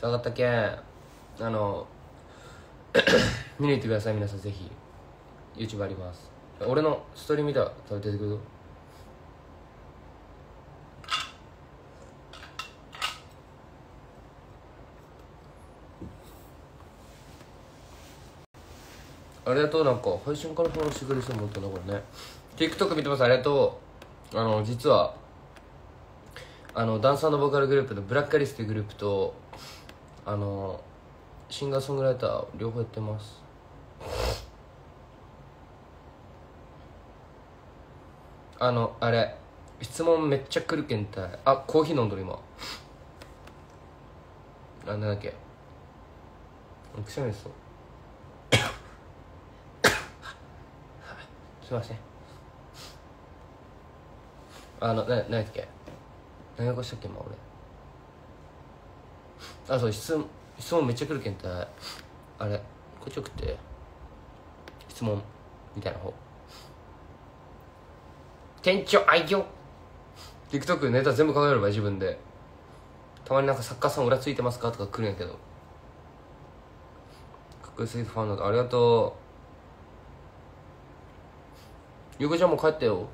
下がったけんあの 見に行ってください皆さんぜひ。YouTube あります。俺のストーリー見たら食べててくるぞ。ありがとうなんか配信からフォローしてくれる人もいたなこれね。TikTok 見てます。ありがとう。あの実はあのダンサーのボーカルグループのブラックアリスっていうグループとあのシンガーソングライター両方やってます。あのあれ質問めっちゃ来るけんたい。あコーヒー飲んどる今。あなんだっけ。くしゃみそうすいません。あのな何やっけ。何がこしたっけ今俺。あそう質問質問めっちゃ来るけんたいあれこっち送って。質問みたいな方。店長愛嬌 TikTok ネタ全部考えれば自分で。たまになんか作家さん裏ついてますかとか来るんやけど。かっこいいスイートファンだ。ありがとう。ゆうこちゃんも帰ったよ。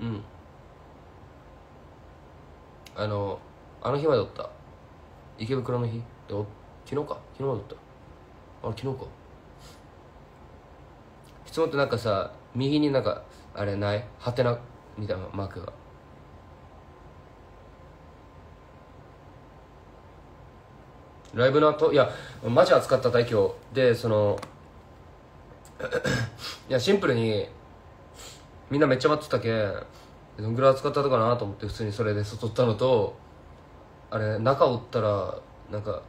うん。あのあの日までおった。池袋の日？昨日か？昨日までおった。あれ昨日か。質問ってなんかさ右になんかあれない？ハテナみたいなマークが。ライブの後？いやマジ暑かった大今でその いやシンプルにみんなめっちゃ待ってたけんどんぐらい暑かったのかなと思って普通にそれで外ったのとあれ中おったらなんか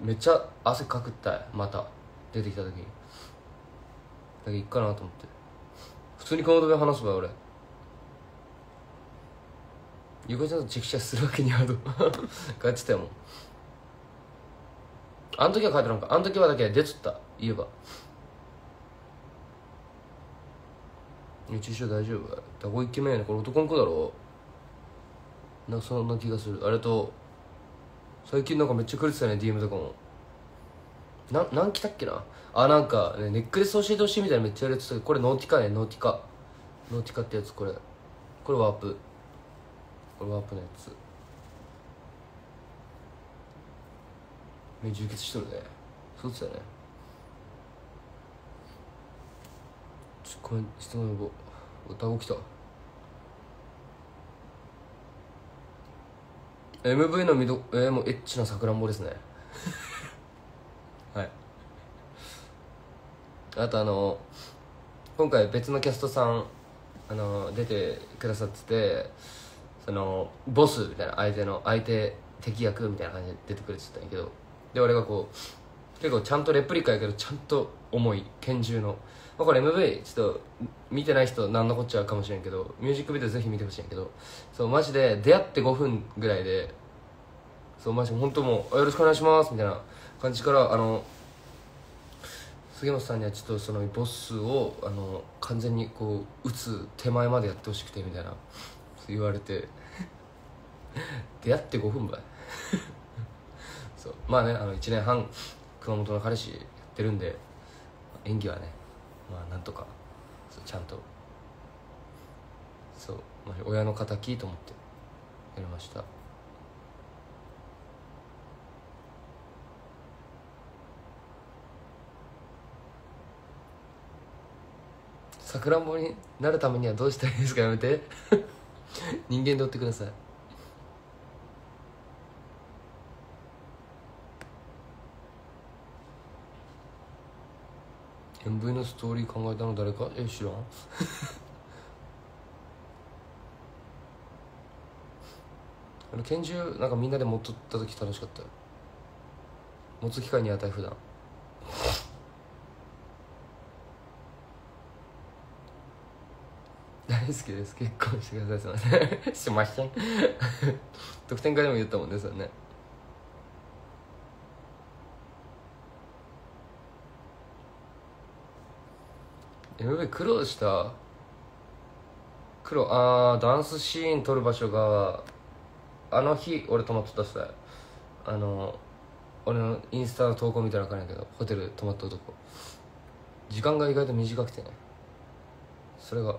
めっちゃ汗かくったいまた出てきた時に。だけどいっかなと思って。普通に熊本弁話すば俺。ゆかちゃんとチェキシャするわけにはど 帰ってたよもんあの時は帰ってなんかあの時はだけ出つった。言えば。熱中症大丈夫。ダコイケメンやねこれ男の子だろ。なんかそんな気がする。あれと最近なんかめっちゃくれてたね DM とかも。な何来たっけな？あなんか、ね、ネックレス教えてほしいみたいなめっちゃ言われてたけどこれノーティカねノーティカ。ノーティカってやつこれ。これワープ。これワープのやつ。目充血しとるね。そうっすよね。ちょこれ質問呼ぼう歌起きた。MV の見どえー、もうエッチなさくらんぼですね。はい。あとあの今回別のキャストさんあの出てくださっててそのボスみたいな相手の相手敵役みたいな感じで出てくれてたんやけどで俺がこう結構ちゃんとレプリカやけどちゃんと重い拳銃の、まあ、これ MV ちょっと見てない人何のこっちゃかもしれんけどミュージックビデオぜひ見てほしいんやけどそうマジで出会って5分ぐらいでそうマジ本当もう「よろしくお願いします」みたいな感じからあの杉本さんにはちょっとそのボスをあの完全にこう撃つ手前までやってほしくてみたいな言われて。出会って5分ばい。そうまあねあの1年半熊本の彼氏やってるんで演技はねまあなんとかちゃんと、親の敵と思ってやりました。さくらんぼになるためにはどうしたらいいですか？やめて。人間で追ってください「MV のストーリー考えたの誰か？え知らん。あの拳銃なんかみんなで持っとった時楽しかった。よ持つ機会に与え普段。大好きです。結婚してください。すいません。しません。得点会でも言ったもんねそれね。MV 苦労した？苦労？あダンスシーン撮る場所があの日俺泊まってたさあの俺のインスタの投稿見たら分かるんやけどホテル泊まった男。時間が意外と短くてね。それが。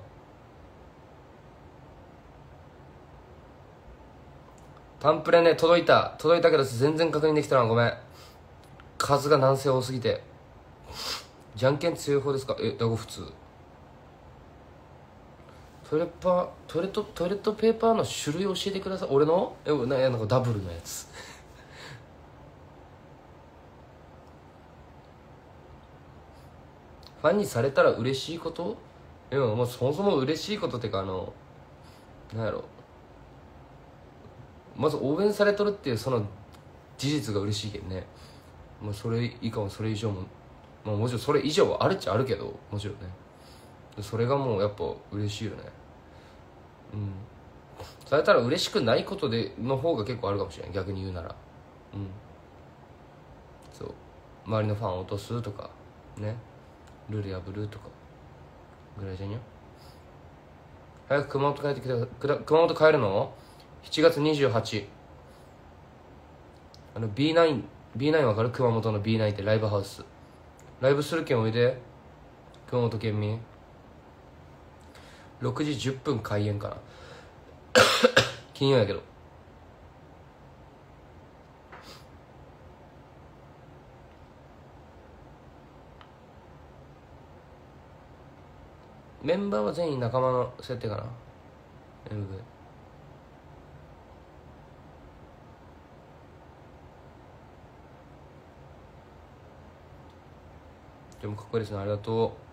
タンプレね届いた。届いたけど全然確認できたのごめん。数がなんせ多すぎて。じゃんけん強い方ですか？えだから普通。トイレパトイレットトイレットペーパーの種類教えてください。俺の？えななんかダブルのやつ。ファンにされたら嬉しいこと？でももうそもそも嬉しいことってかあのなんやろ。まず応援されとるっていうその事実が嬉しいけどね。まあそれ以下もそれ以上も。まあもちろんそれ以上はあるっちゃあるけどもちろんね。それがもうやっぱ嬉しいよね。うん。されたら嬉しくないことでの方が結構あるかもしれない。逆に言うなら。うん。そう。周りのファンを落とすとかね。ルール破るとか。ぐらいじゃにゃ早く熊本帰ってきてくだ熊本帰るの ?7 月28あの B9 B9 わかる？熊本の B9 ってライブハウス。ライブするけんおいで。熊本県民6時10分開演かな。金曜やけど。メンバーは全員仲間の設定かな。MV でもかっこいいですね。ありがとう。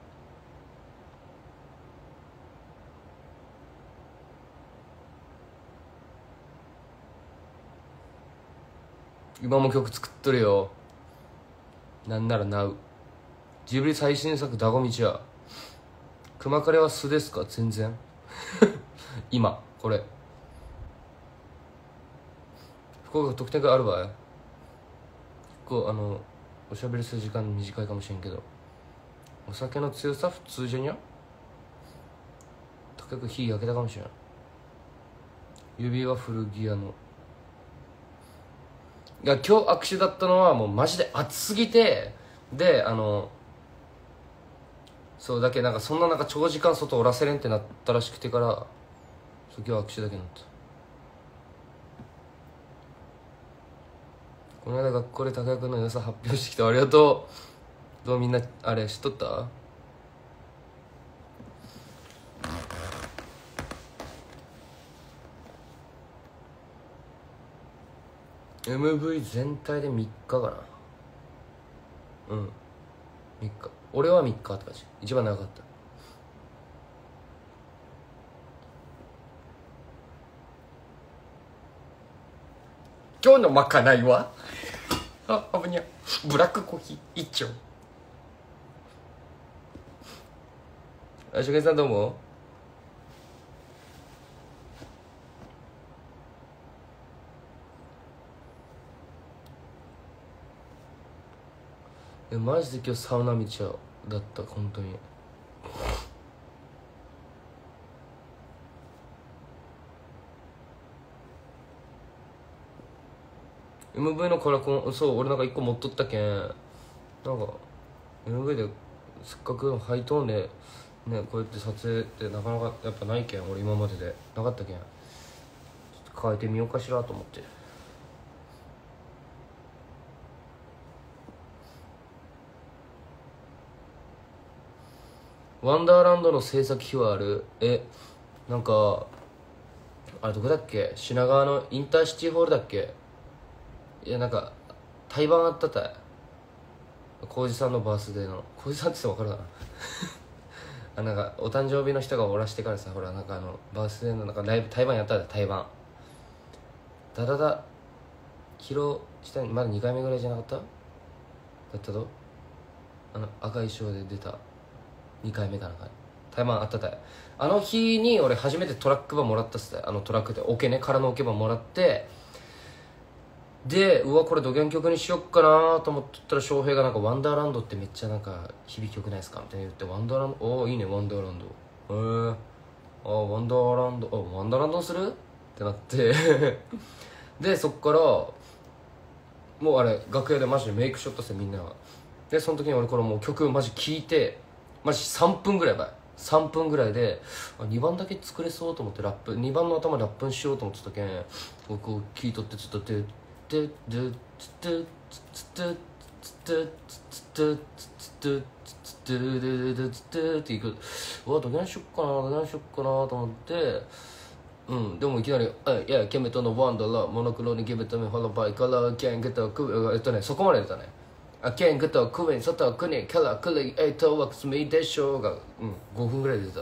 今も曲作っとるよ。なんなら Now ジブリ最新作「ダゴミチア」熊カレは素ですか？全然。今これ。福岡得点がある場合こうあのおしゃべりする時間短いかもしれんけど。お酒の強さ普通じゃにゃ？高く火焼けたかもしれん。指輪古着屋の。いや今日握手だったのはもうマジで暑すぎてであのそうだけなんかそんななんか長時間外おらせれんってなったらしくてから今日握手だけになった。この間学校で高谷君の良さ発表してきたありがとう。どうみんなあれ知っとった？MV 全体で3日かな。うん。3日。俺は3日って感じ。一番長かった。今日のまかないは？ああぶにゃブラックコーヒー一丁。あしょげさんどうもえマジで今日サウナ道だった本当に。MV のカラコンそう俺なんか1個持っとったけん。なんか MV でせっかくハイトーンでねこうやって撮影ってなかなかやっぱないけん俺今までで。なかったけん。ちょっと変えてみようかしらと思って。ワンダーランドの制作費はある。えなんかあれどこだっけ？品川のインターシティホールだっけ？いやなんか対バンあったたい。浩二さんのバースデーの。浩二さんって言って分かるかな。あなんかお誕生日の人がおらしてからさほらなんかあのバースデーのなんかライブ対バンやったら対バン。ダダダ。披露したまだ2回目ぐらいじゃなかった？だったとあの赤い衣装で出た。2回目かなんか。台湾あったたい。あの日に俺初めてトラックバーもらったっすね。あのトラックでオケね空のオケバーもらって。でうわこれドギャン曲にしよっかなと思っとったら翔平がなんか「ワンダーランドってめっちゃなんか響きよくないですか?」みたいに言って「ワンダーランドおおいいねワンダーランド」へえあワンダーランドあワンダーランドする？ってなって。でそっからもうあれ楽屋でマジでメイクショットしてみんなが。でその時に俺これもう曲マジ聴いてマジ3分ぐらい前。3分ぐらいで2番だけ作れそうと思ってラップ2番の頭でラップにしようと思ってたけん僕こう聴いとってちょっと「でででつってつってつってつってつってつってでででつってっていくうわどげんしよっかなどげんしよっかなと思ってうん、でもいきなり「いやケメトのワンダラモノクロにギブトミホロバイカラーケンゲタクえっとねそこまで出たねあケンゲタクインサタクニキャラクリエイトワックスミでしょうがうん5分ぐらいで出た。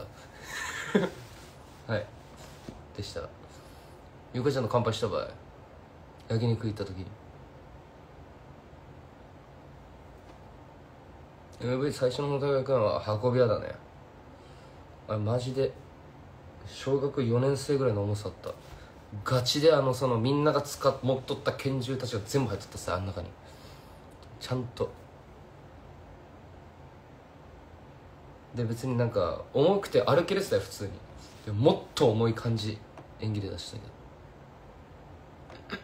はい。でした。ゆかちゃんの乾杯した場合焼肉行った時に。MV 最初の大学は運び屋だね。あれマジで小学4年生ぐらいの重さだった。ガチであのそのみんなが使っ持っとった拳銃たちが全部入っとったさあん中に。ちゃんと。で別になんか重くて歩けるっすよ普通に。でもっと重い感じ演技で出したけ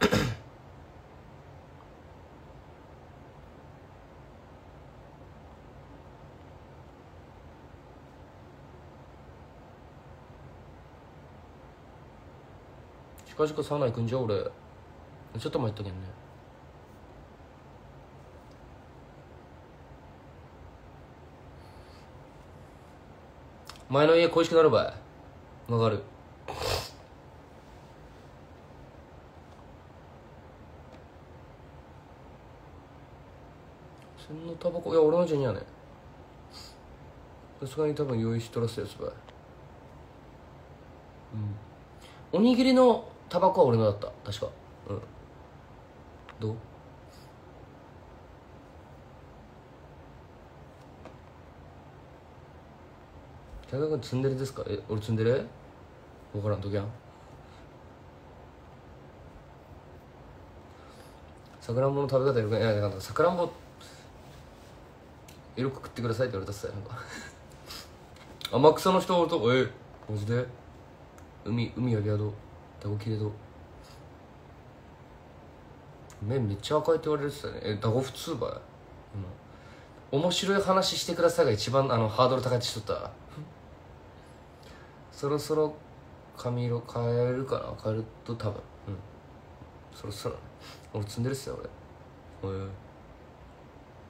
ど。近々サウナ行くんじゃ俺。ちょっと前言ったけんね。前の家恋しくなるばいわかる。そんなタバコいや俺のじゃにやね。さすがに多分用意しとらせやつば。いうん。おにぎりのタバコは俺のだった。確か。うん。どう？大学積んでるですかえ俺積んでる分からんときゃんさくらんぼの食べ方よくいやなんかさくらんぼ色く食ってくださいって言われたっすなんか天草の人とえマジで海海やりやどダゴ切れど麺めっちゃ赤いって言われるっすよねえダゴ普通ばい、面白い話してくださいが一番あのハードル高いってしとったそろそろ髪色変えるかな変えると多分。うん。そろそろ俺積んでるっすよ俺。へえ。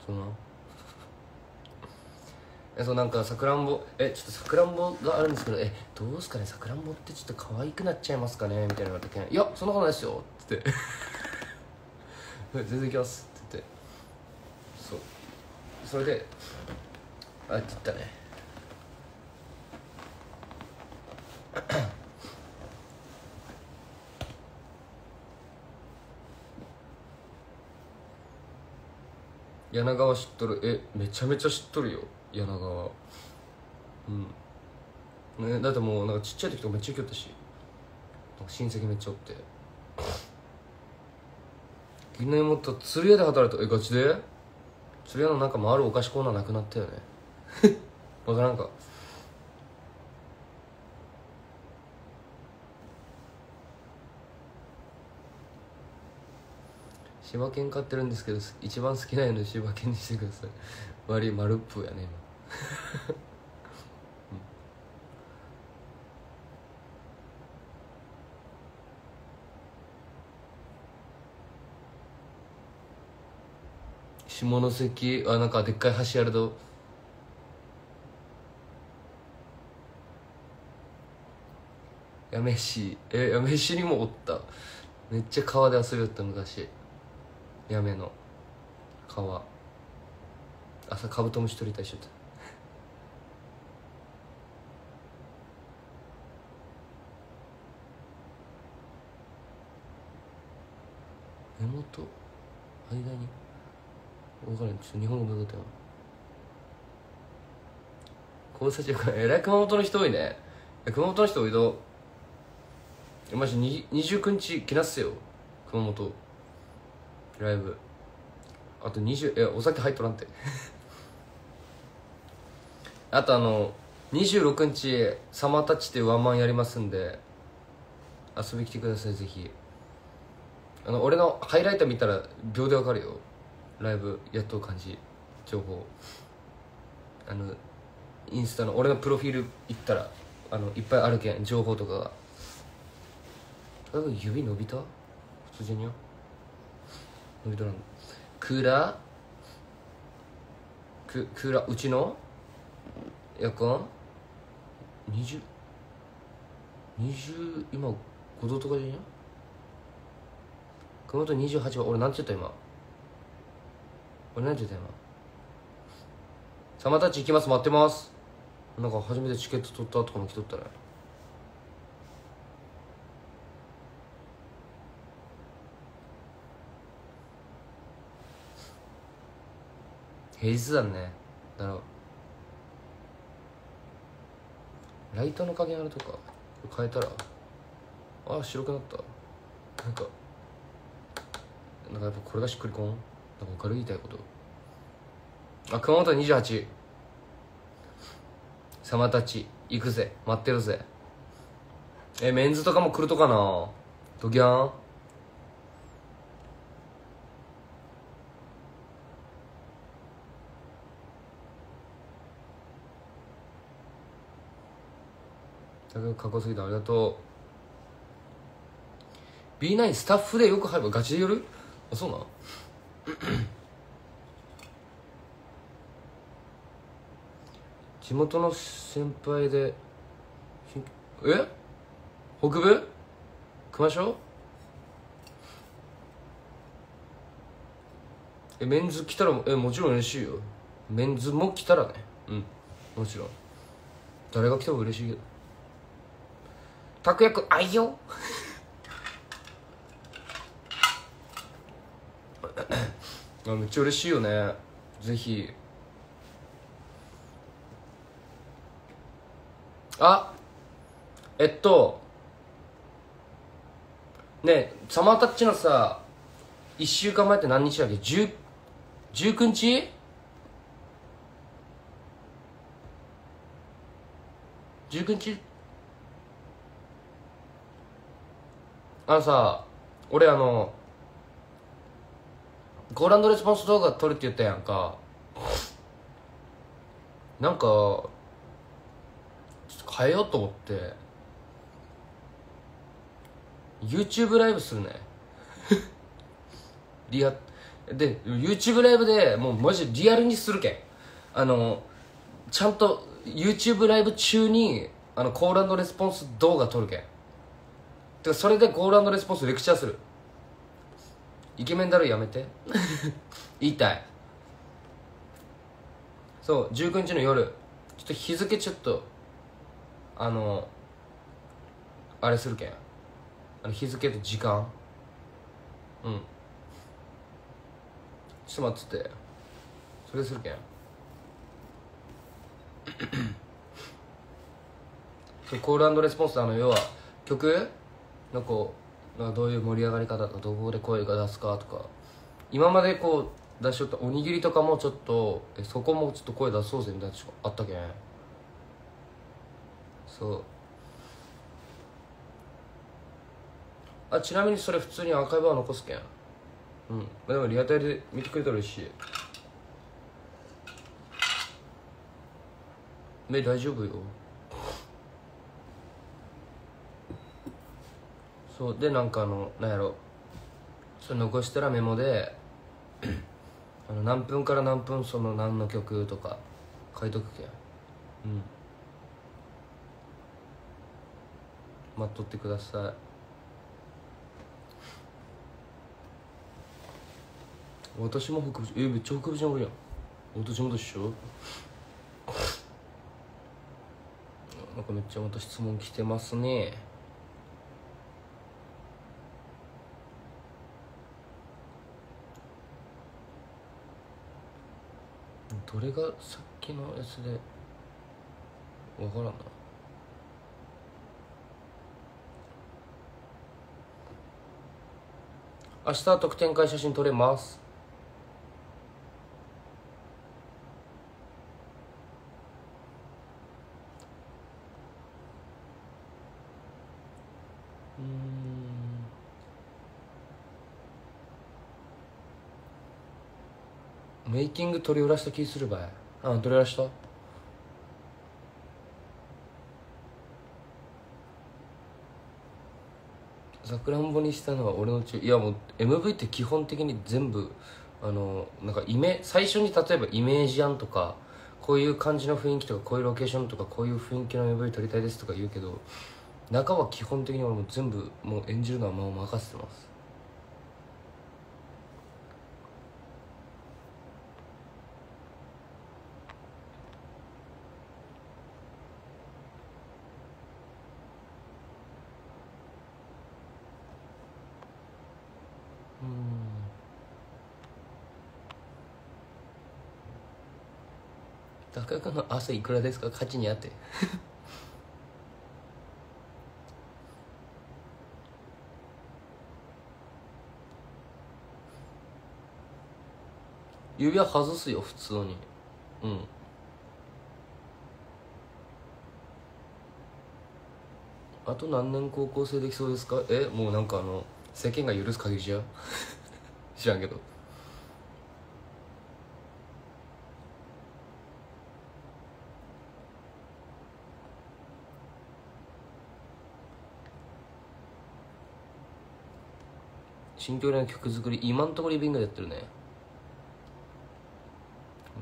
そうな？えそうなんかさくらんぼ。えちょっとさくらんぼがあるんですけどえどうすかね？さくらんぼってちょっと可愛くなっちゃいますかね？みたいな言われたけんいやそんなことないですよって。言って全然いきますって言って。そう。それであって言ったね。柳川知っとる？えめちゃめちゃ知っとるよ。柳川。うん、ね、だってもうなんかちっちゃい時とかめっちゃ行きよったし。親戚めっちゃおって。銀の妹釣り屋で働いた。えガチで？釣り屋のなんか回るお菓子コーナーなくなったよね。わからんか柴犬飼ってるんですけど一番好きな犬柴犬にしてください。悪い丸っぷやね今。下関あなんかでっかい橋あると。八女市え八女市にもおった。めっちゃ川で遊びよった昔。八女の川。朝カブトムシ取りたいしよった根元？間に？分からん。ちょっと日本語どうだったよ交差点えらい熊本の人多いね。い熊本の人多いとマジ？29日来なっすよ。熊本。ライブ。あと20えお酒入っとらんて。あとあの26日サマータッチってワンマンやりますんで遊び来てくださいぜひ。あの俺のハイライト見たら秒でわかるよ。ライブやっとる感じ情報。あのインスタの俺のプロフィール行ったらあのいっぱいあるけん情報とかが。あ指伸びた？普通にゃ伸びたらんクーラーククーラーうちのエアコン20 20今5度とかじゃん熊本28は俺なんて言った今俺なんて言った今サマタッチ行きます待ってますなんか初めてチケット取ったとかも来とったね平日だね。だろ。ライトの加減あるとか変えたらあ白くなった。なんかなんかやっぱこれがしっくりこん？なんか分かる言いたいこと。あ熊本28サマたち。行くぜ。待ってるぜ。えメンズとかも来るとかな？ドギャン？かっこすぎたありがとう B9 スタッフでよく入るガチで寄るあそうなん地元の先輩でえ北部熊賞えメンズ来たらえもちろん嬉しいよメンズも来たらねうんもちろん誰が来ても嬉しいけど拓也君愛用めっちゃ嬉しいよね。ぜひ。あえっと。ねえサマータッチのさ1週間前って何日だっけ？10 19日？19日？あのさ俺あのコーランドレスポンス動画撮るって言ったやんか。なんかちょっと変えようと思って。YouTube ライブするね。リアで YouTube ライブでもうマジリアルにするけん。あのちゃんと YouTube ライブ中にあのコールレスポンス動画撮るけん。てかそれでコールレスポンスレクチャーする。イケメンだろやめて。言いたい。そう19日の夜。ちょっと日付ちょっとあのあれするけん。あの日付と時間。うん。ちょっと待ってて。それするけん。コールレスポンスあの要は曲のこうなんかどういう盛り上がり方とかどこで声が出すかとか。今までこう出しとったおにぎりとかもちょっとえそこもちょっと声出そうぜみたいなのあったけん。そう。あちなみにそれ普通にアーカイブは残すけん。うん。でもリアタイで見てくれたらいい。し目大丈夫よ。そうでなんかあのなんやろ。それ残したらメモであの何分から何分その何の曲とか書いとくけんうん。待っとってください。私も北部えめっちゃ北部じゃん俺やん。私もでしょ。なんかめっちゃまた質問来てますねどれがさっきのやつでわからんな。明日特典会写真撮れます。メイキング取り売らした気するばい。あ取り売らした？さくらんぼにしたのは俺の中いやもう MV って基本的に全部あのなんかイメ最初に例えばイメージ案とかこういう感じの雰囲気とかこういうロケーションとかこういう雰囲気の MV 撮りたいですとか言うけど中は基本的に俺も全部もう演じるのはもう任せてます。高君の朝いくらですか？勝ちにあって。指輪外すよ普通に。うん。あと何年高校生できそうですか？えもうなんかあの世間が許す限りじゃ？知らんけど。新境の曲作り今んとこリビングでやってるね。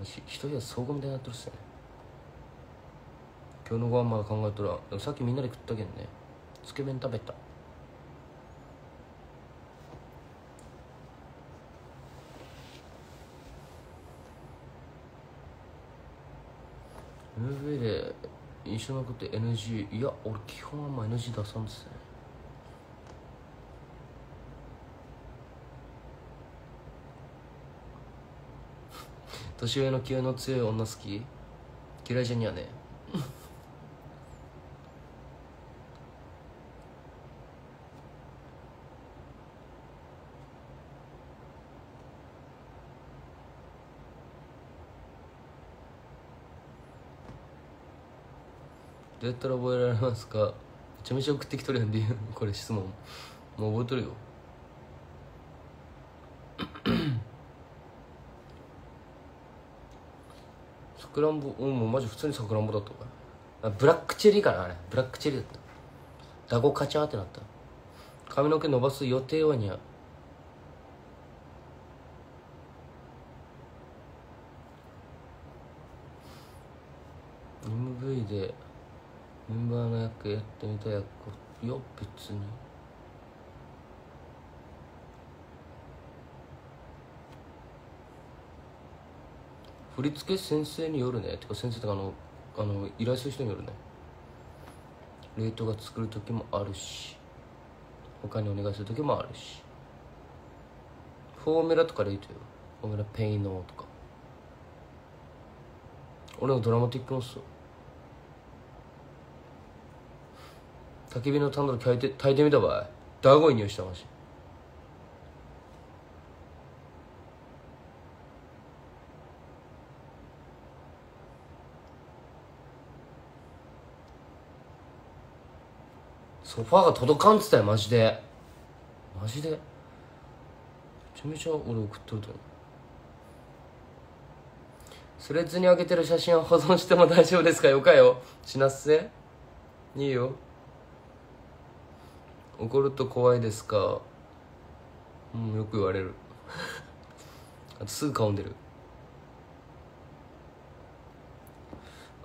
一人は総合みたいになってるっすね。今日のご飯まだ考えたらでもさっきみんなで食ったけんね。つけ麺食べた。ムで一緒のこと NG いや俺基本あんま NG 出さんですね。年上の気の強い女好き？嫌いじゃにはね。どうやったら覚えられますか？めちゃめちゃ送ってきとるやんでこれ質問。もう覚えとるよ。くらんぼうんもうマジ普通にさくらんぼだったあブラックチェリーかなあれ。ブラックチェリーだった。ダゴカチャーってなった。髪の毛伸ばす予定はにゃ MV でメンバーの役やってみたい役いや別に。振付先生によるね。てか先生とかあのあの依頼する人によるね。レートが作る時もあるし他にお願いする時もあるし。フォーメラとかレートよフォーメラペイノーとか。俺のドラマティックのっす焚き火の炭炉炊いて炊いてみたばいダゴい匂いしたマジソファーが届かんっつったよマジで。マジで。めちゃめちゃ俺送っとると思うスレッズに上げてる写真は保存しても大丈夫ですか？よかよ。しなっせ。いいよ。怒ると怖いですか？うんよく言われる。あとすぐ顔んでる。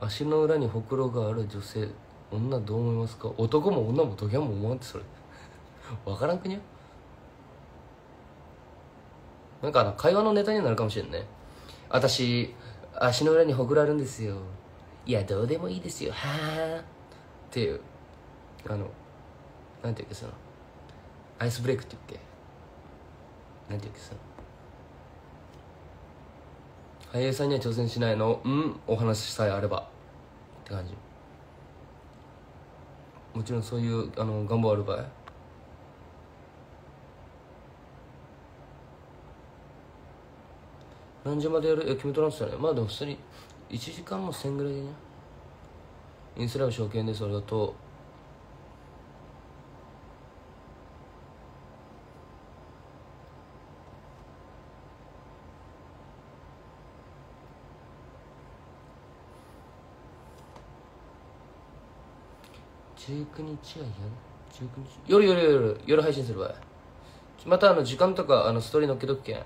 足の裏にほくろがある女性。女どう思いますか？男も女もドギャンも思わんってそれ。分からんくにゃなんかあの会話のネタになるかもしれんね。私足の裏にほくろあるんですよ。いやどうでもいいですよ。はあっていう。あのなんていうっけそのアイスブレイクって言うっけなんていうっけその。俳優さんには挑戦しないの。うん？お話さえあれば。って感じ。もちろんそういうあの願望ある場合。何時までやる？や決めとらんすよね。まあでも普通に1時間も1000ぐらいでねインスラブ証券ですありがとう19日はや19日？夜夜夜夜配信する場合またあの時間とかあのストーリー載っけとくけん。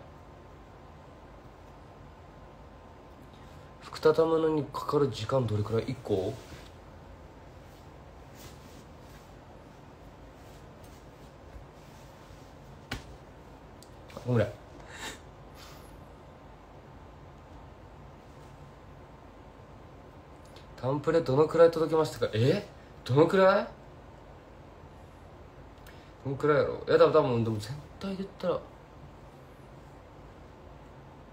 福田玉のにかかる時間どれくらい？1個？ごめん。タンプレどのくらい届けましたか？え？っどのくらい？どのくらいやろ？いや多分多分でも全体で言ったら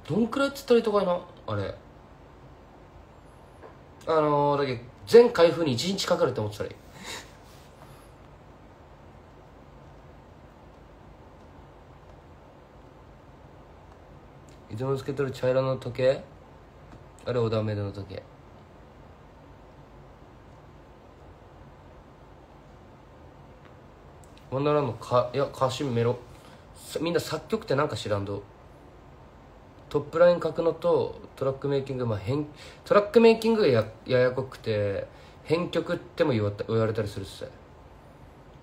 どんくらいっつったらいいとかいなあれ。あのー、だけど全開封に1日かかるって思ってたらいい。いつもつけとる茶色の時計？あれオダメドの時計。ワンダーランドかいや歌詞メロ。みんな作曲ってなんか知らんとトップライン書くのとトラックメイキング、まあ、変トラックメイキングがやややこくて編曲っても言わ言われたりするっす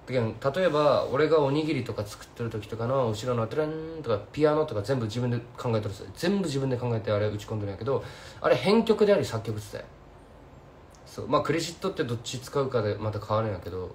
例えば俺がおにぎりとか作ってる時とかの後ろの「トレン」とかピアノとか全部自分で考えてるっす全部自分で考えてあれ打ち込んでるんやけどあれ編曲であり作曲っすそう。まあクレジットってどっち使うかでまた変わるんやけど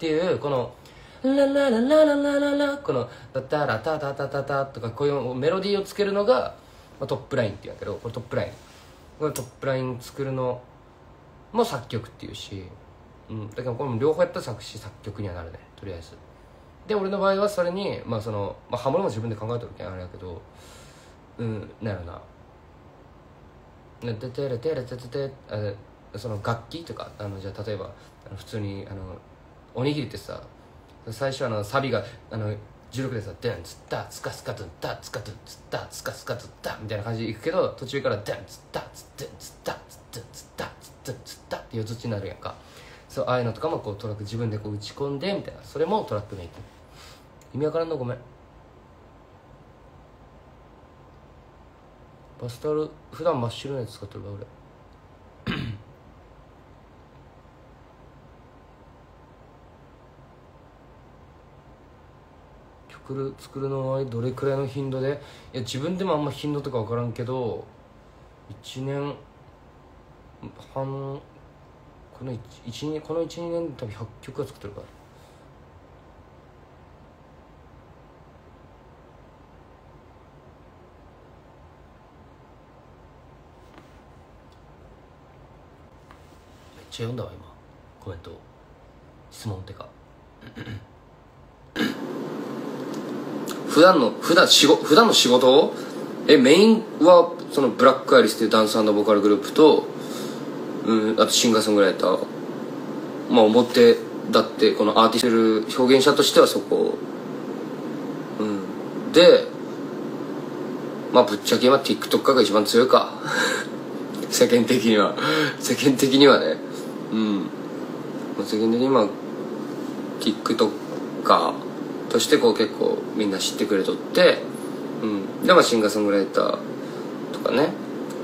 っていうこのララララララララこのタタラタタタタタとかこういうメロディーをつけるのが、まあ、トップラインっていうんやけどこれトップライン。これトップライン作るのも作曲っていうし、うん、だけどこれも両方やったら作詞作曲にはなるねとりあえず。で俺の場合はそれにまあその、まあ、ハモリも自分で考えてるけんあれやけどうんなるな「ててれてれててて」その楽器とかあのじゃあ例えば普通にあのおにぎりってさ最初あのサビがあの16でさ「デンツッタツカスカトゥンタツカトゥンツッタツカスカトゥンタ」みたいな感じでいくけど途中から「デンツッタツッデンツッタツッデンツッタツッデンツッタ」っていう土になるやんかそうああいうのとかもこうトラック自分でこう打ち込んでみたいなそれもトラックメイキング意味わからんのごめんバスタオル普段真っ白なやつ使ってるわ俺曲る作るのはどれくらいの頻度で？いや自分でもあんま頻度とか分からんけど1年半この 1, この12年多分100曲は作ってるから。めっちゃ読んだわ今。コメント。質問ってか。普段の普段仕事普段の仕事えメインはそのブラックアイリスっていうダンスボーカルグループと、うん、あとシンガーソングライター。まあ表だってこのアーティスト表現者としてはそこうん。でまあぶっちゃけ今 TikToker が一番強いか。世間的には。世間的にはね。うん。世間的に今 TikToker としてこう結構みんな知ってくれとって、うん、でまあシンガーソングライターとかね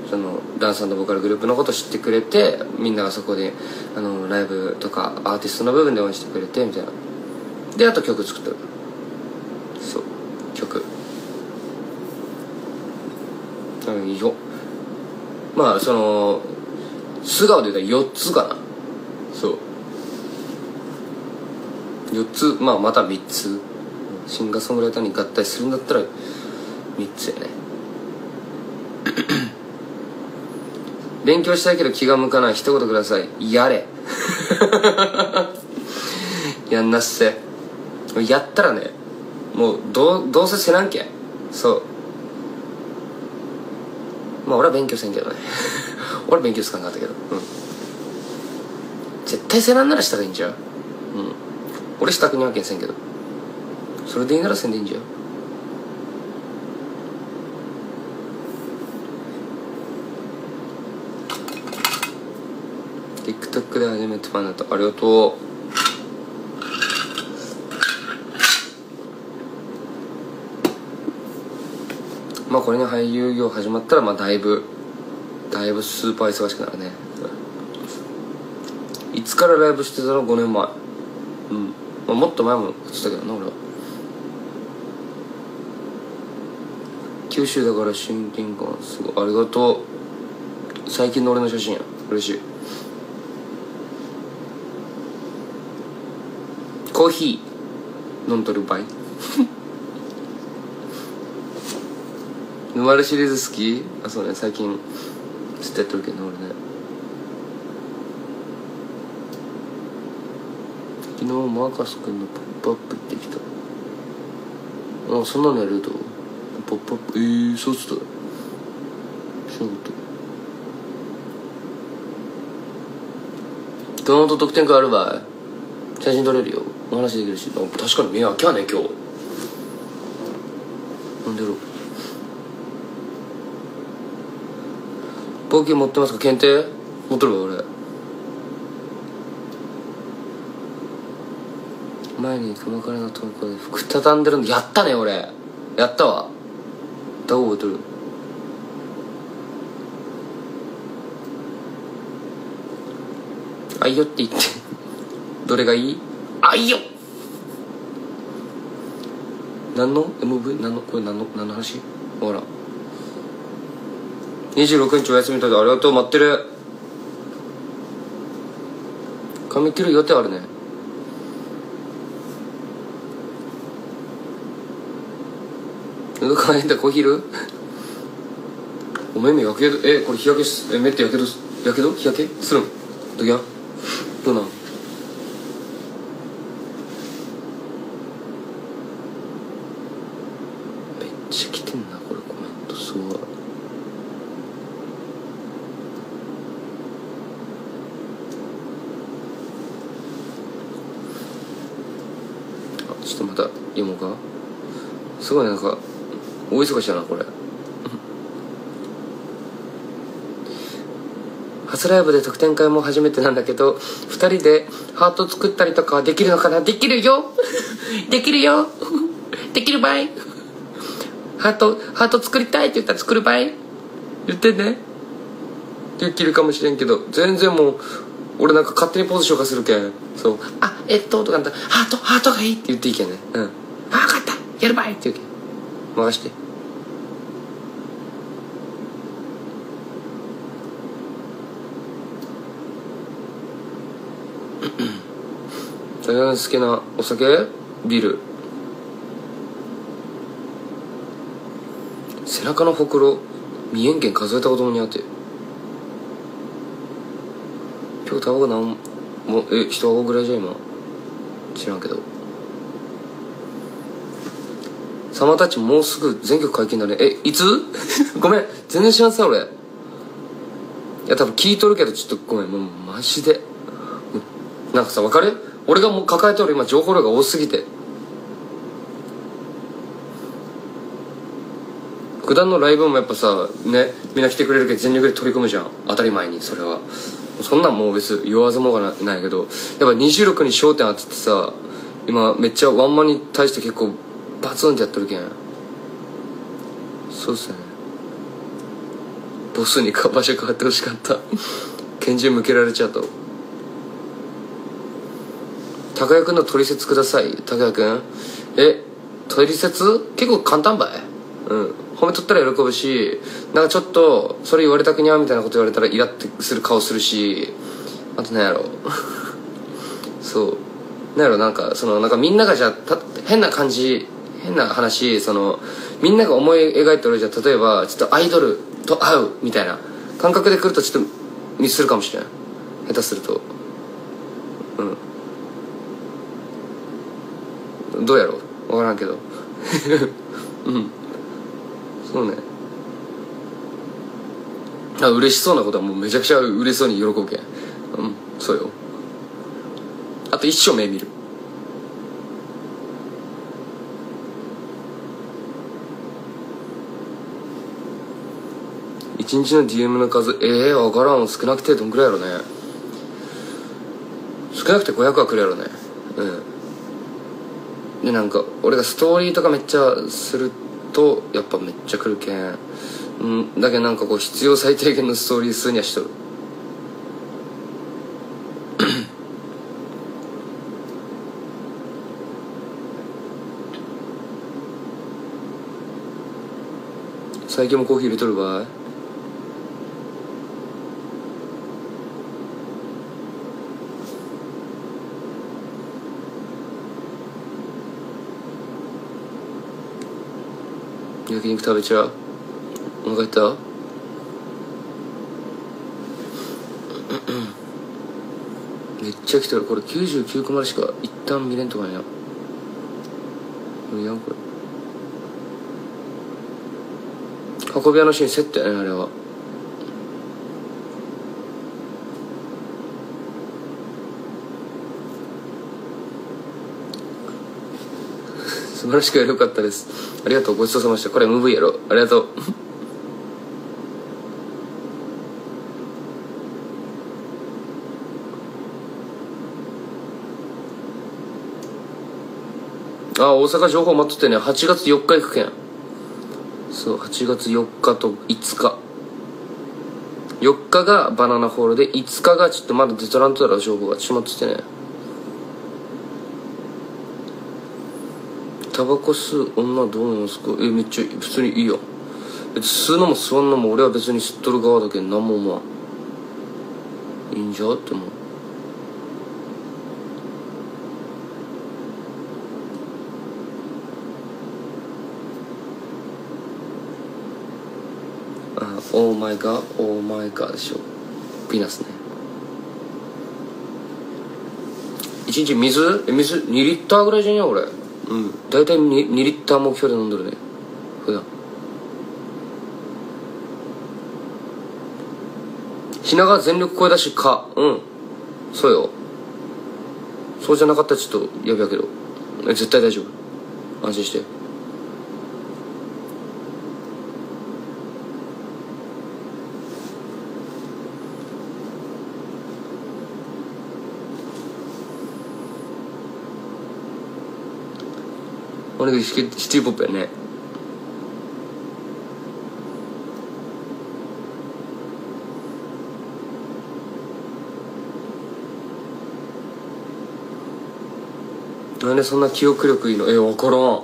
そのダンスボーカルグループのこと知ってくれてみんながそこであのライブとかアーティストの部分で応援してくれてみたいな。であと曲作ってる。そう。曲。うんよ。まあその素顔で言うたら4つかな。そう。4つまあまた3つ。シンガーソングライターに合体するんだったら3つやね。勉強したいけど気が向かない。一言ください。やれ。やんなっせ。やったらねもうどうどうせせなんけそう。まあ俺は勉強せんけどね。俺は勉強つかんかったけど。うん。絶対セランならしたらいいんじゃんうん。俺したくにわけんせんけど。それでいいならせんでいいんじゃん。TikTok で初めてファンだったありがとう。まあこれに俳優業始まったらまあだいぶだいぶスーパー忙しくなるね。いつからライブしてたの？5年前。うん、まあ、もっと前もしてたけどな俺は。九州だから親近感すごいありがとう。最近の俺の写真や。嬉しい。コーヒー飲んとる場合？沼るシリーズ好き？あそうね。最近ずっとやってるけどね俺ね。昨日マーカス君の「ポップアップ」行ってきた。あそんなのやると「ポップアップ」ええー、そうっつった。知らなかった。熊本得点会あるばい写真撮れるよ。お話できるし。確かに目開きゃね今日。なんでろ冒険持ってますか？検定？持っとるわ俺。前に鎌倉の投稿で服畳んでるのやったね俺。やったわ。どう覚えとる。あいよって言って。どれがいい？あいよ。何の？MV? 何の？これ何の？何の話？ほら26日お休みだでありがとう。待ってる。髪切る予定あるね。喉乾いたコーヒーいるお目目やけどえこれ日焼けすえ目ってやけどすやけど？日焼け？するんどきゃどうなんめっちゃ来てんなこれコメントすごいあちょっとまた読もうかすごいなんか大忙しだなこれ。初ライブで特典会も初めてなんだけど2人でハート作ったりとかできるのかな？できるよ。できるよ。できるばい。ハートハート作りたいって言ったら作るばい。言ってね。できるかもしれんけど全然もう俺なんか勝手にポーズ紹介するけん。そう「あえっと」とかなったら「ハートハートがいい」って言っていいけんね。うん「分かった。やるばい」って言うけん。任して。大変好きなお酒？ビール。背中のほくろ見えんけん数えたこともにあって今日タバコ何もえ一箱ぐらいじゃ今？知らんけど。サマータッチもうすぐ全曲解禁だね。えいつ？ごめん。全然知らんさ俺。いや多分聞いとるけどちょっとごめん。もうマジで。なんかさ分かる？俺がもう抱えておる今情報量が多すぎて。普段のライブもやっぱさねみんな来てくれるけど全力で取り組むじゃん。当たり前にそれは。そんなんもう別言わずもがないけど。やっぱ26に焦点当ててさ今めっちゃワンマンに対して結構バツンってやってるけん。そうっすね。ボスに場所変わってほしかった。拳銃向けられちゃうと。高谷君の取説ください。高谷君。え取説結構簡単ばい？うん。褒めとったら喜ぶしなんかちょっとそれ言われたくにゃみたいなこと言われたらイラってする顔するしあと何やろ？そう。何やろ？なんかそのなんかみんながじゃた変な感じ変な話そのみんなが思い描いてるじゃ例えばちょっとアイドルと会うみたいな。感覚で来るとちょっとミスるかもしれん。下手すると。うん。どうやろう？分からんけど。うん。そうね。あ嬉しそうなことはもうめちゃくちゃ嬉しそうに喜ぶけん。うんそうよ。あと一生目見る。一日の DM の数ええー、分からん。少なくてどんくらいやろね。少なくて500はくるやろね。うん。でなんか俺がストーリーとかめっちゃするとやっぱめっちゃくるけん。うんだけどなんかこう必要最低限のストーリー数にはしとる。最近もコーヒー入れとるばい。焼肉食べちゃう。お腹減っためっちゃ来てる。これ99個までしか一旦見れんとかやこれやんこれ。運び屋のシーンセットやねあれは。晴らしくよかったです。ありがとうごちそうさまでした。これ MV やろ。ありがとう。あ大阪情報待っとってね。8月4日行くけん。そう8月4日と5日。4日がバナナホールで5日がちょっとまだ出とらんとだろ情報が。ちょっと待っててね。タバコ吸う女どうなんですか？えめっちゃ普通にいいよ吸うのも吸わんのも俺は別に吸っとる側だけど何も思わん。いいんじゃって思う。あオーマイガーオーマイガーでしょ。ピーナスね。一日水？え水？2リッターぐらいじゃんや俺。うん。大体 2, 2リッター目標で飲んでるね。普段。ひなが全力声出しか。うん。そうよ。そうじゃなかったらちょっとやべやけど。絶対大丈夫。安心して。俺がシティポップやね。なんでそんな記憶力いいの？え分からん。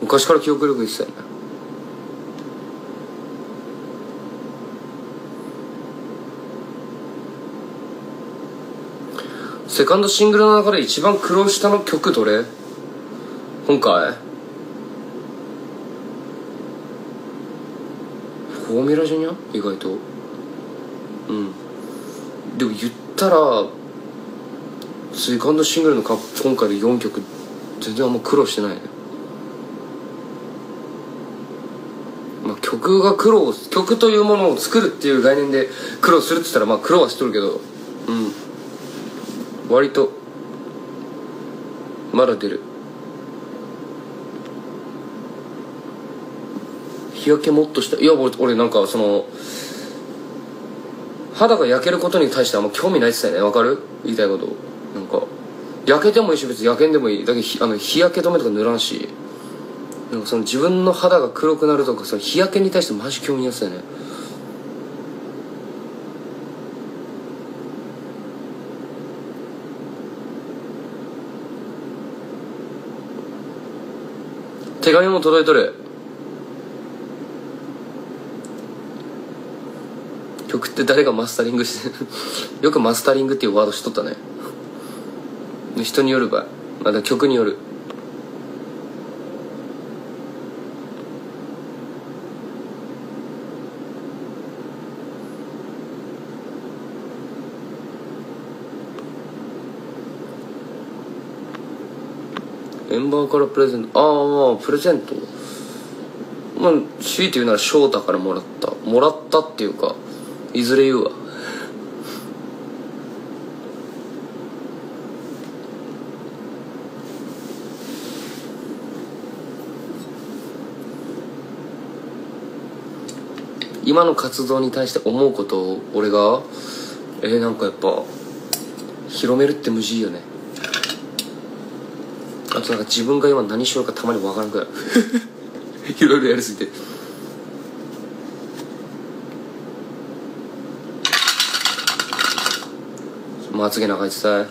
昔から記憶力いいっすよね。セカンドシングルの中で一番苦労したの曲どれ？今回。フォーミュラじゃにゃ意外と。うん。でも言ったらセカンドシングルの今回で4曲全然あんま苦労してないまあ曲が苦労曲というものを作るっていう概念で苦労するって言ったらまあ苦労はしとるけどうん。割とまだ出る。日焼けもっとしたいや俺俺なんかその肌が焼けることに対してあんま興味ないっすよね。わかる？言いたいこと。なんか焼けてもいいし別に焼けんでもいい。だけどあの日焼け止めとか塗らんし。なんかその自分の肌が黒くなるとかその日焼けに対してマジ興味ないっすよね。手紙も届いとる。曲って誰がマスタリングして よくマスタリングっていうワードしとったね。人による場合まだ曲による。メンバーからプレゼント。ああプレゼント。まあ強いて言うなら翔太からもらった。もらったっていうか。いずれ言うわ。今の活動に対して思うことを俺が？えー、なんかやっぱ広めるって無事いいよね。あとなんか自分が今何しようかたまに分からんくらい いろいろやりすぎて。まつげ長いてたい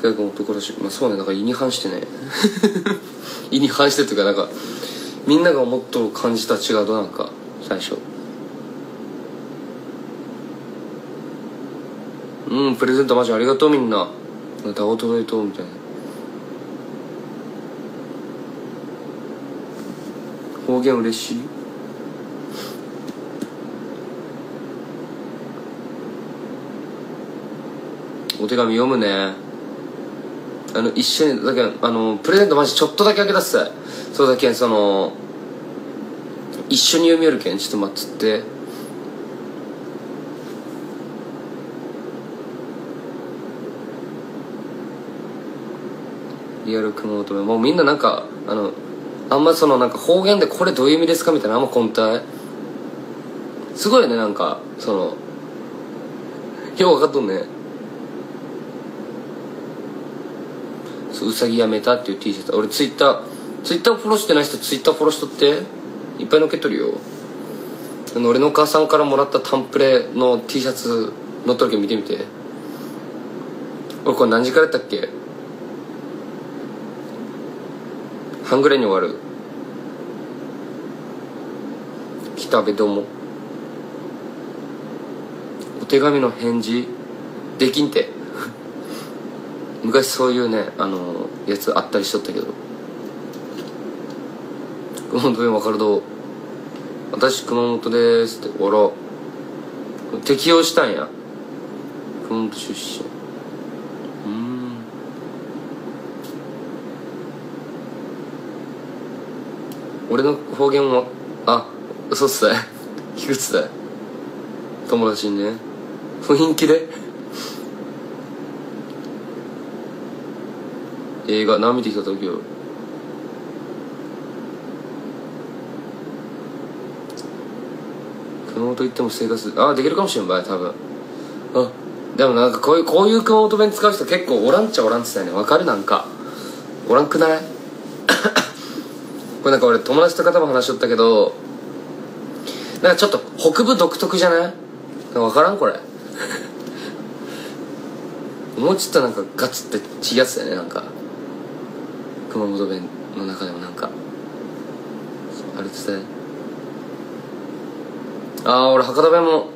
高井君男らしいまあそうねなんか意に反してね。意に反してというかなんかみんなが思っとる感じとは違うとなんか最初。うんプレゼントマジありがとうみんな。歌を届いとうみたいな。方言嬉しい？お手紙読むね。あの一緒にだけあのプレゼントマジちょっとだけあげたっすそうだけんその一緒に読みよるけんちょっと待っつって。リアル熊本弁。もうみんななんかあのあんまそのなんか方言でこれどういう意味ですかみたいなあんま根体すごいねなんかそのよう分かっとんね。そううさぎやめたっていう T シャツ。俺ツイッターツイッターフォローしてない人ツイッターフォローしとって。いっぱい載っけとるよ。あの俺のお母さんからもらったタンプレの T シャツ載っとるけ見てみて。俺これ何時からやったっけ半ぐらいに終わる。北部ども。お手紙の返事。できんて。昔そういうねあのやつあったりしとったけど。熊本弁わかるど私熊本ですって。笑適用したんや。熊本出身。俺の方言もあ嘘っすね。菊池だ友達にね。雰囲気で。映画何見てきた時よ。熊本行っても生活あできるかもしれんばい多分。あでもなんかこういうこういう熊本弁使う人結構おらんっちゃおらんっつったよね。わかる？なんか。おらんくない？これなんか俺友達と方も話しとったけどなんかちょっと北部独特じゃない？わからんこれ。もうちょっとなんかガツってちやつだよねなんか。熊本弁の中でもなんか。あれ伝え。ああ俺博多弁も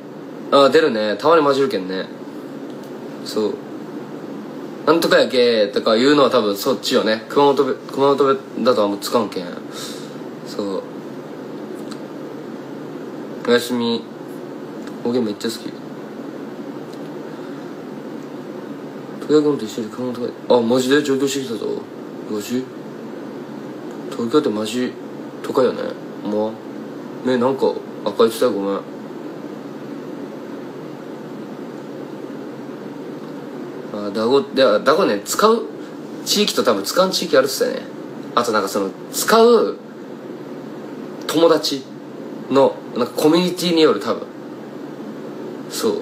ああ出るね。たまに混じるけんね。そう。なんとかやけとか言うのは多分そっちよね。熊本熊本弁だとあんま使うんけんそうおやすみ方言めっちゃ好き。東京と一緒に熊本であマジで？上京してきたぞ。マジ？東京ってマジ？都会よね。まあねなんか赤いつたごめん。あダゴでダゴね。使う？地域と多分使う地域あるっすよね。あとなんかその使う友達のなんかコミュニティによる多分。そう。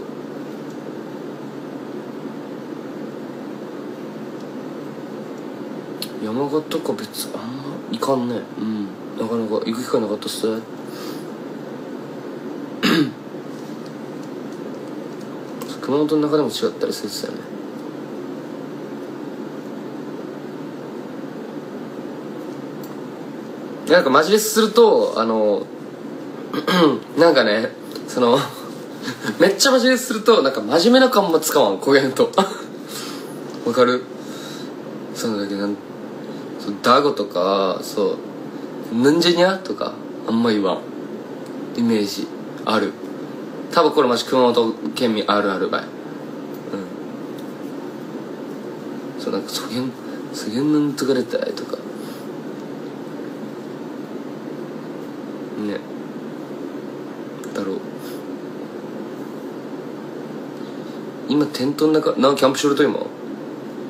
山形とか別あんま行かんね。うん。なかなか行く機会なかったっすね。熊本の中でも違ったりするっすよね。なんかマジレスするとあのなんかねそのめっちゃマジレスするとなんか真面目な感も使わんこげんと。わかる？そのだけなんそダゴとかそうヌンジェニャとかあんま言わん。イメージある。多分これマジ熊本県民あるあるばい。うん。そうなんかそげんそげんなんとかれたいとか。ね。テントの中なんキャンプしろと今？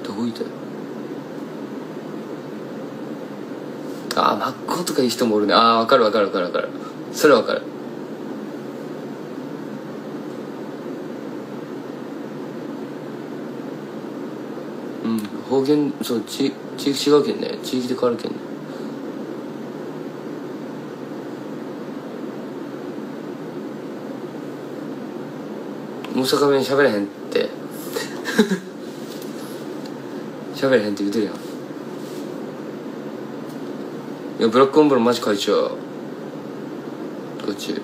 どこいたよああ真っ向とかいい人もおるね。ああ分かる分かる分かる分かる。それは分かる。うん方言そう地地域違うけんね。地域で変わるけんね。大阪弁喋れへんって。喋れへんって言うてるやん。いやブラックオンブラマジ書いちゃう。こっち。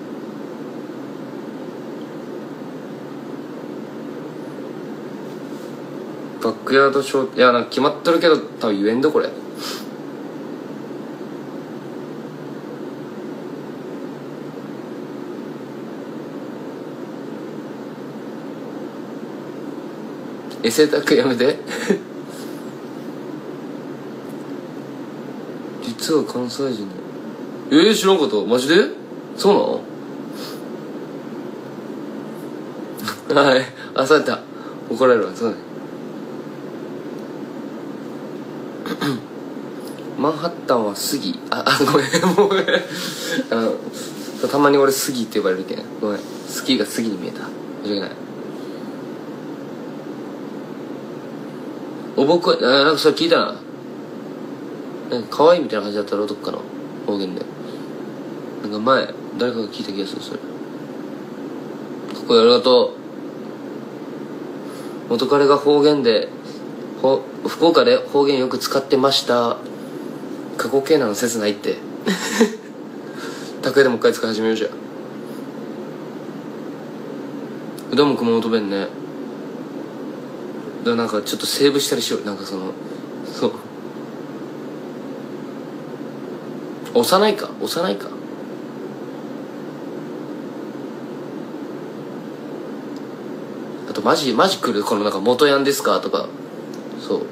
バックヤードショーいやなんか決まっとるけど多分言えんどこれ。エセタクやめて。実は関西人だえー、知らんかった。マジで？そうなの？はい。あそうやった。怒られるわそうだね。マンハッタンは杉。ああごめんもうごめん。あのたまに俺杉って呼ばれるけん。ごめん。スキーが杉に見えた。申し訳ないお僕はあなんかそれ聞いたな。なんか可愛いみたいな感じだったろどっかの方言で。なんか前誰かが聞いた気がするそれ。ここありがとう。元彼が方言でほ福岡で方言よく使ってました。過去形なの切ないって。拓也でもう一回使い始めようじゃ。うどんも熊本弁ねだなんかちょっとセーブしたりしよう。なんかそのそう。幼いか幼いか。あとマジマジ来る？このなんか元ヤンですか？とか。そう。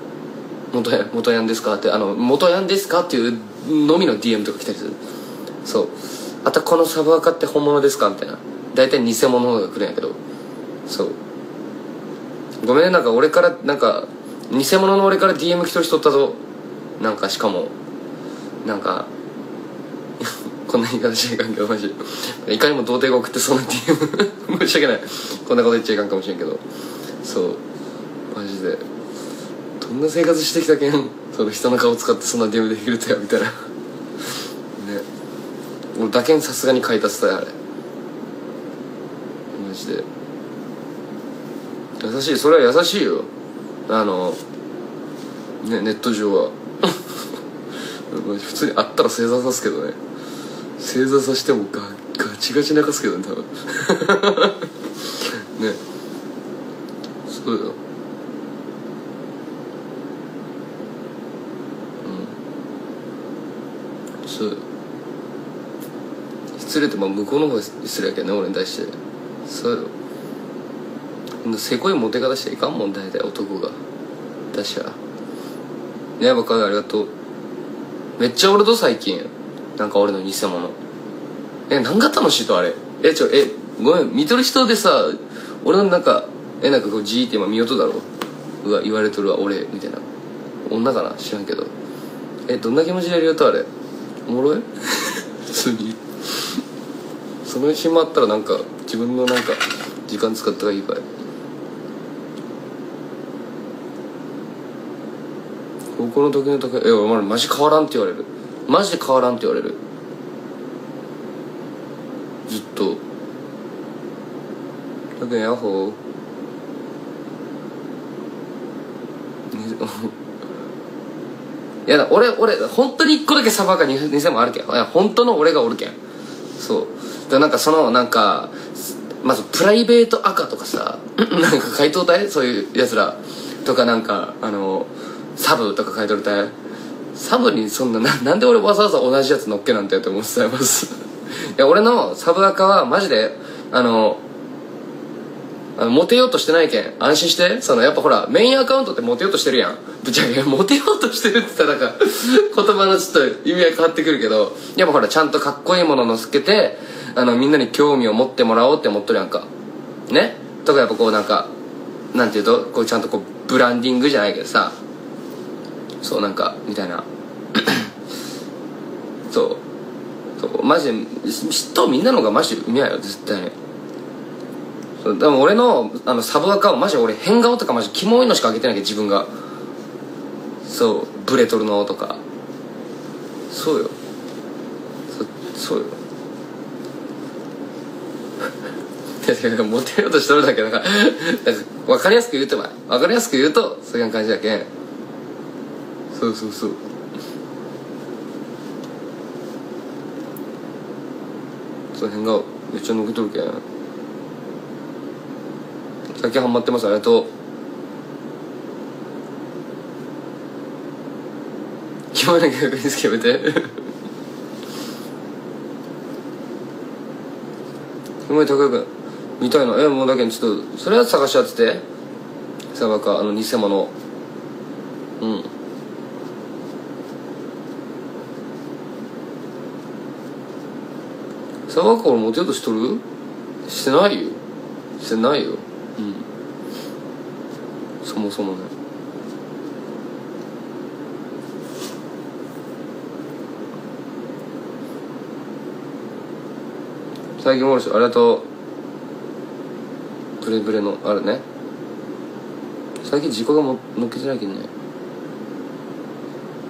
元ヤン元ヤンですか？ってあの元ヤンですか？っていうのみの DM とか来たりする。そう。あとこのサブアカって本物ですか？みたいな。大体偽物が来るんやけど。そう。ごめんなんか俺からなんか偽物の俺から DM 来とる人ったぞ。なんかしかもなんかこんな言い方しちゃいかんけどマジ。いかにも童貞が送ってそうな DM 申し訳ない。こんなこと言っちゃいかんかもしれんけど。そう。マジで。どんな生活してきたけん。その人の顔使ってそんな DM できるとやみたいな。ね。俺だけんさすがに書いたスタイルあれ。マジで。優しい。それは優しいよ。あのねネット上は。普通にあったら正座さすけどね。正座さしてもガガチガチ泣かすけどね多分。ね。そうよ。うん。そう失礼ってまあ向こうの方が失礼やけどね俺に対して。そうよ。せこいモテ方していかんもん大体男が。私は。ねばっかありがとう。めっちゃ俺と最近なんか俺の偽物。え何が楽しいとあれ。えちょえごめん見とる人でさ俺のなんかえなんかこうじーって今見よとだろ。うわ言われとるわ俺みたいな。女かな？知らんけど。えどんな気持ちでやるよとあれ。おもろい？普通に。その暇あったらなんか自分のなんか時間使ったらいいかい高校の時の時えお前マジ変わらんって言われる。マジで変わらんって言われる。ずっと。だけどヤッホー。い や俺俺本当に一個だけサバが偽もあるけん。いや本当の俺がおるけん。そう。だなんかそのなんかまずプライベート赤とかさ なんか回答体そういうやつら。とかなんかあのサブとか書いとるたい。サブにそんななんで俺わざわざ同じやつ乗っけなんてって思ってたます。いや俺のサブアカはマジであのあのモテようとしてないけん安心して。そのやっぱほらメインアカウントってモテようとしてるやん。ぶっちゃけモテようとしてるって言ったらなんか 言葉のちょっと意味合い変わってくるけどやっぱほらちゃんとかっこいいもののっけてあのみんなに興味を持ってもらおうって思っとるやんか。ね？とかやっぱこうなんかなんていうとこうちゃんとこうブランディングじゃないけどさ。そうなんかみたいな。そう。そう。マジで嫉妬みんなの方がマジうめえよ絶対に。そうでも俺のあのサブアカはマジ俺変顔とかマジキモいのしか上げてないけど自分が。そう。ブレトルのとか。そうよ。そうよ。いやモテようとしとるだけだから。なんか分かりやすく言うと分かりやすく言うとそういう感じだけ。んそうそうそう。その辺がめっちゃ抜けとるけん。最近ハマってますありがとう決まらなきゃ逆につけやめてすごい高く見たいのえもうだけどちょっとそれは探し合ってて。サバカあの偽物うん。サバカ俺モテようとしとる？してないよ。してないよ。うん。そもそもね。最近もありがとうブレブレのあるね。最近自己がも乗っけてないけどね。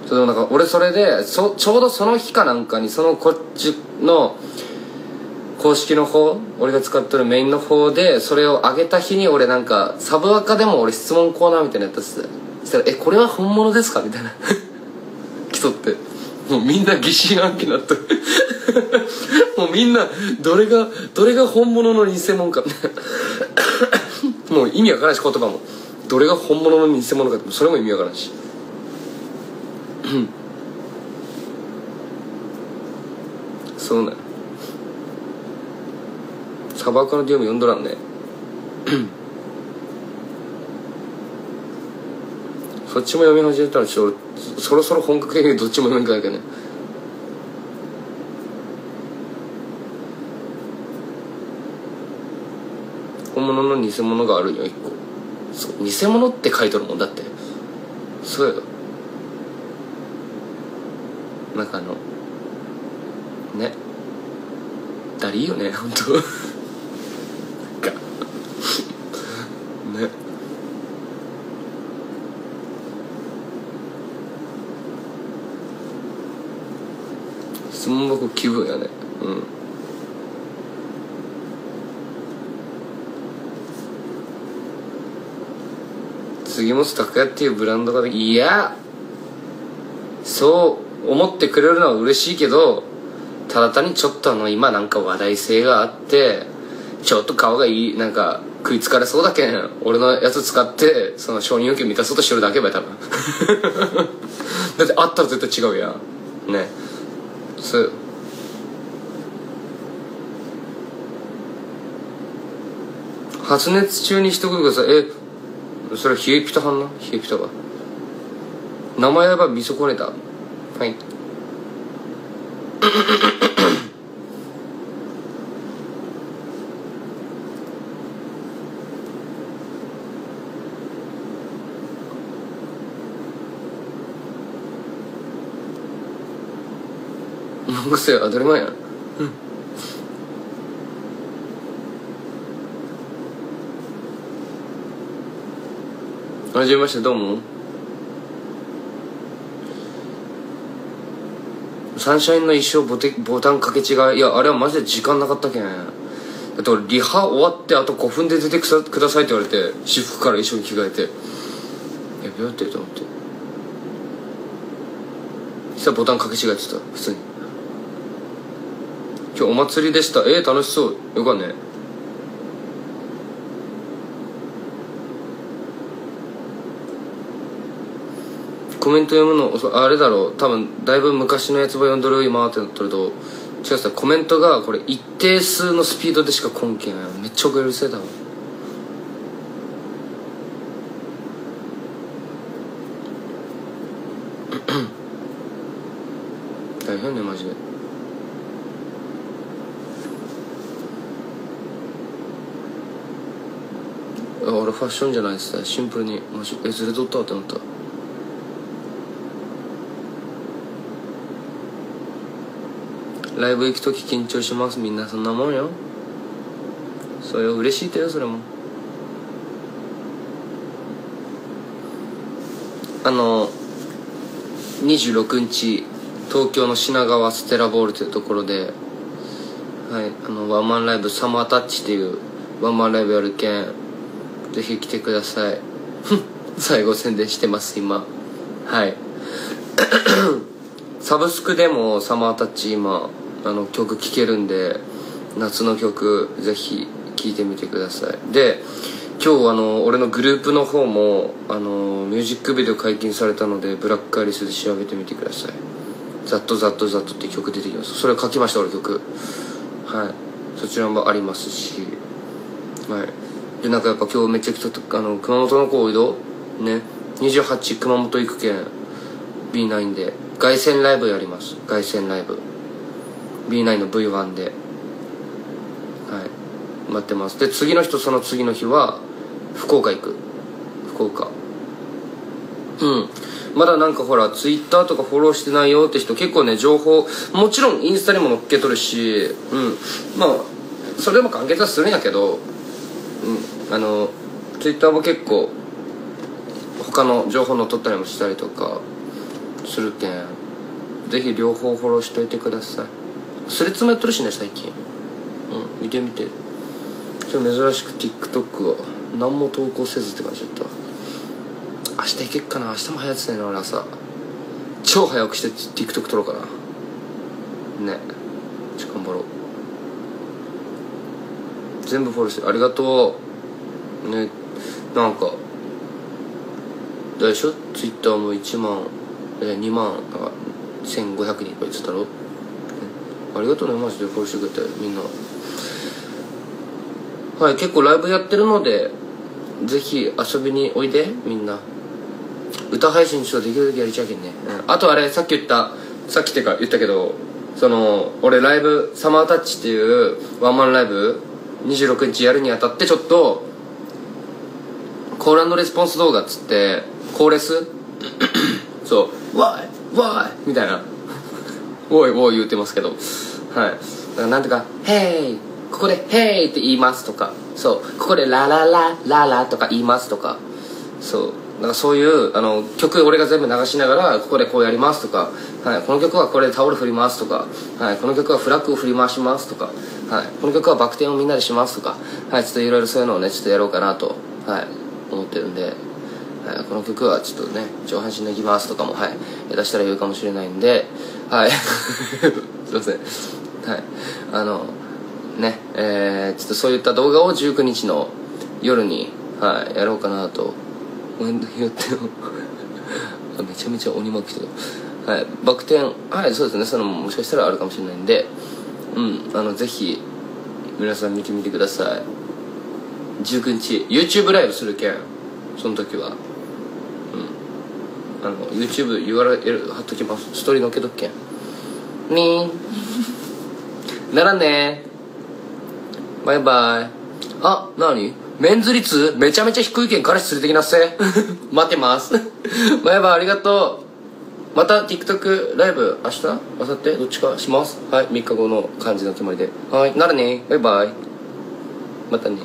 そうでもなんか俺それでそちょうどその日かなんかにそのこっちの公式の方俺が使ってるメインの方でそれを上げた日に俺なんかサブアカでも俺質問コーナーみたいなやったっす。そしたら「えこれは本物ですか?」みたいな。来とって。もうみんな疑心暗鬼になって。もうみんなどれがどれが本物の偽物か。もう意味わからんし言葉も。どれが本物の偽物かってそれも意味わからんし。そうなん砂漠のディオム読んどらんね。そっちも読み始めたらちょっとそろそろ本格的にどっちも読みかないけどね。本物の偽物があるよ一個。そう偽物って書いとるもんだって。そうよ。なんかあのね。だりーよね本当なんかね質問箱気分やね。うん。杉本拓也っていうブランドがでいやそう思ってくれるのは嬉しいけどただ単にちょっとあの今なんか話題性があってちょっと顔がいいなんか食いつかれそうだけん俺のやつ使ってその承認欲求満たそうとしてるだけば多分。だってあったら絶対違うやん。ね。そう発熱中にしとくださいえそれ冷えピタはんな冷えピタが名前は見損ねたはい。なんかせ当たり前やん。はじめましてどうも。サンシャインの衣装ボテボタン掛け違い。いやあれはマジで時間なかったけん。だって俺リハ終わってあと5分で出てくさくださいって言われて私服から衣装に着替えて。やべよってと思って。そしたらボタン掛け違えてた普通に今日お祭りでした。えー、楽しそう。よかね。コメント読むのあれだろう。多分だいぶ昔のやつば読んどるよ今ってなってると。違うさコメントがこれ一定数のスピードでしか来んけんめっちゃ遅れるせいだわ大変ねマジであ俺ファッションじゃないですねシンプルに。マジえずれとったって思った。ライブ行く時緊張します。みんなそんなもんよ。それ嬉しいとよそれも。あの26日東京の品川ステラボールというところで、はい、あのワンマンライブサマータッチっていうワンマンライブやるけんぜひ来てください。最後宣伝してます今。はい。サブスクでもサマータッチ今あの曲聴けるんで夏の曲ぜひ聴いてみてください。で今日あの俺のグループの方もあのミュージックビデオ解禁されたのでブラックアリスで調べてみてください「ザットザットザット」って曲出てきます。それを書きました俺曲。はい。そちらもありますし。はい。でなんかやっぱ今日めちゃくちゃあの熊本の子移動？ね。28熊本行くけん B9 で。凱旋ライブやります。凱旋ライブ。B9 の V1 で。はい。待ってます。で次の人その次の日は福岡行く。福岡。うん。まだなんかほらツイッターとかフォローしてないよって人結構ね情報もちろんインスタにも載っけとるしうん。まあそれでも完結はするんやけどあのツイッターも結構他の情報載っとったりもしたりとかするけんぜひ両方フォローしといてください。スレッズもやってるしね最近。うん見てみて。ちょっと珍しく TikTok は何も投稿せずって感じだった明日行けっかな。明日も早くてね俺朝。超早くして TikTok 撮ろうかな。ね。ちょ頑張ろう。全部フォローしてありがとう。ね。なんか大でしょ？Twitter も1万2万なんか1500人とか言ってたろ？ありがとうね。マジでフォローしてくれてみんな。はい結構ライブやってるのでぜひ遊びにおいでみんな。歌配信ちょっとできるだけやりちゃうけんね、うん、あとあれさっき言ったさっきってか言ったけどその俺ライブサマータッチっていうワンマンライブ26日やるにあたってちょっとコールレスポンス動画っつってコーレス？そう「わいわい」みたいな「おいおい」言うてますけど。はい。なんとか「ヘイここで「ヘイ」って言いますとか。そう。ここで「ラララララ」とか言いますとか。そうなんかそういうあの曲俺が全部流しながらここでこうやりますとか、はい、この曲はこれでタオル振りますとか、はい、この曲はフラッグを振り回しますとか、はい、この曲はバク転をみんなでしますとか、はい、ちょっといろいろそういうのをねちょっとやろうかなと、はい、思ってるんではい、この曲はちょっとね上半身脱ぎますとかもはい出したら言うかもしれないんではい すいません。はいあのねえー、ちょっとそういった動画を19日の夜に、はい、やろうかなとめん言ってめちゃめちゃ鬼巻きとはい。バク転。はいそうですね。そのもしかしたらあるかもしれないんで。うん。あのぜひ皆さん見てみてください。19日。YouTube ライブするけん。その時は。うん。あの YouTube URL 貼っときます。ストーリー載っけとっけん。にーならねバイバイ。あなに？メンズ率めちゃめちゃ低いけん彼氏連れてきなっせ。待ってます。バイバイありがとう。また TikTok ライブ明日？明後日？どっちかします？はい3日後の感じの決まりで。はいならね。バイバイ。またね